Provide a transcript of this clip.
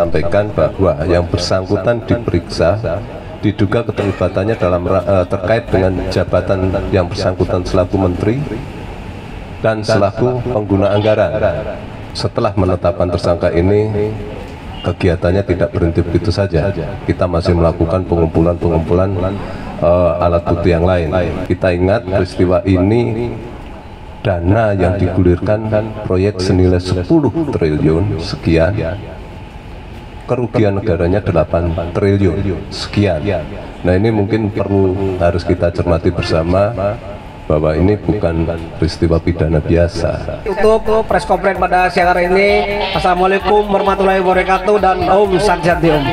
sampaikan bahwa yang bersangkutan diperiksa diduga keterlibatannya dalam uh, terkait dengan jabatan yang bersangkutan selaku menteri dan selaku pengguna anggaran. Setelah menetapkan tersangka ini, kegiatannya tidak berhenti begitu saja. Kita masih melakukan pengumpulan-pengumpulan uh, alat bukti yang lain. Kita ingat peristiwa ini dana yang digulirkan proyek senilai 10 triliun sekian kerugian negaranya 8 triliun sekian. Nah ini mungkin perlu harus kita cermati bersama bahwa ini bukan peristiwa pidana biasa. Untuk press conference pada siang hari ini, Assalamualaikum warahmatullahi wabarakatuh dan Om Sanjati Om.